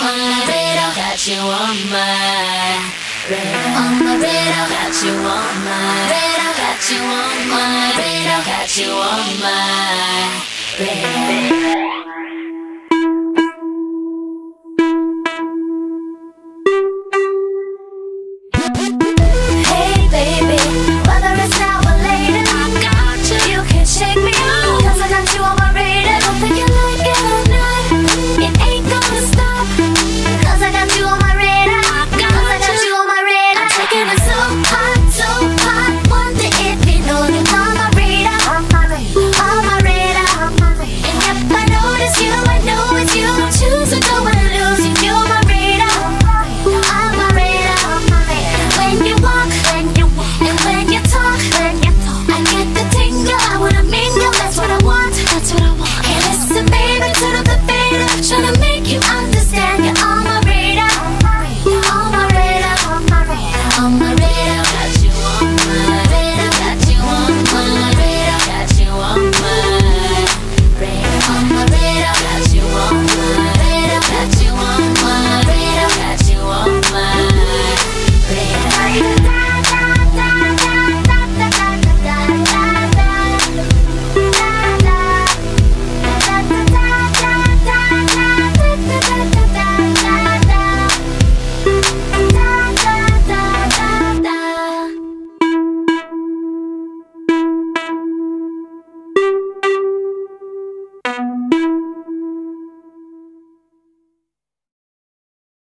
on my radar, got you on my radar. On my radar, got you on my radar, got you on my radar, got you on my radar. you